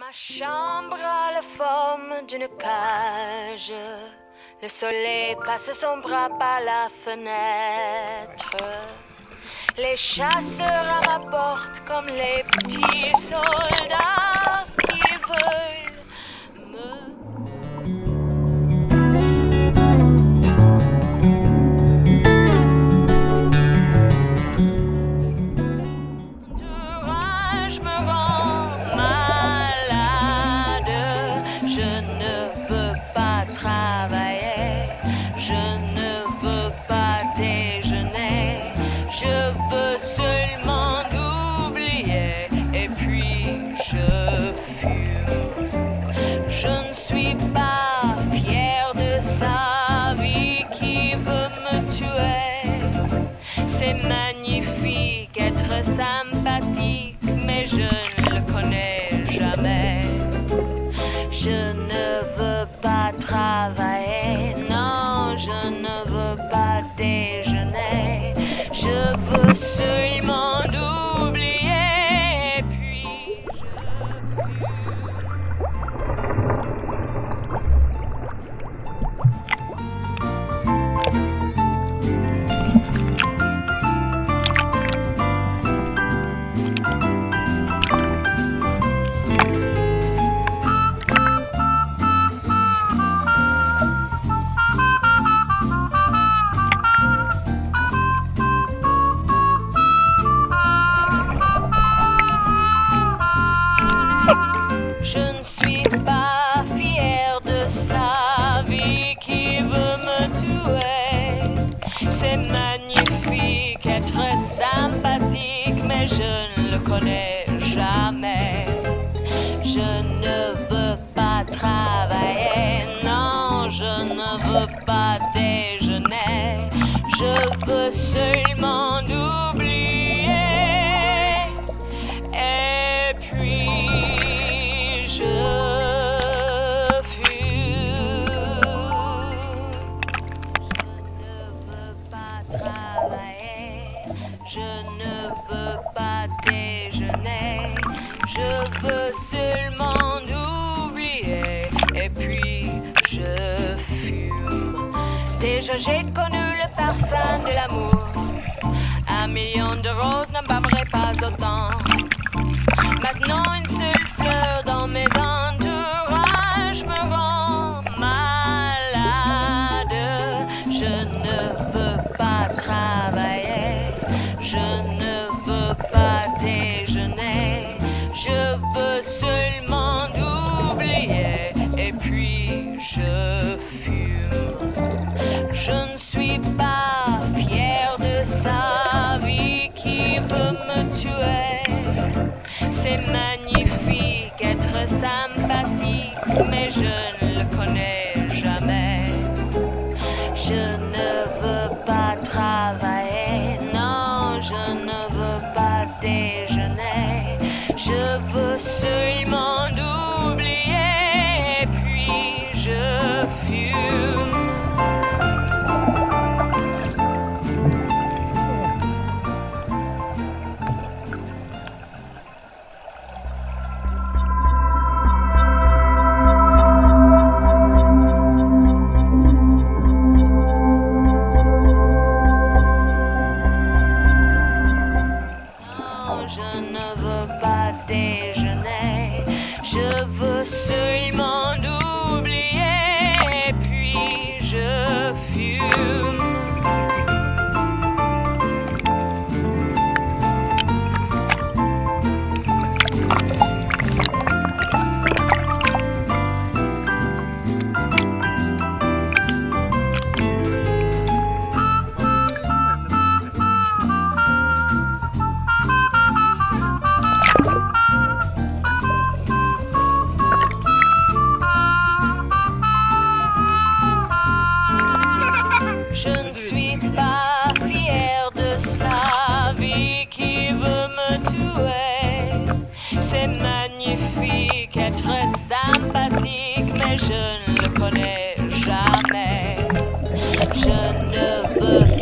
Ma chambre a la forme d'une cage. Le soleil passe son bras par la fenêtre. Les chasseurs à ma porte comme les petits soldats. 的谁？jamais. Je ne veux puis je fume. Déjà j'ai connu le parfum de l'amour. Un million de roses n'embarmerait pas autant. Maintenant une seule fleur dans mes entourages me rend malade. Je ne peux pas. mais je ne le connais jamais. Je ne veux wonderful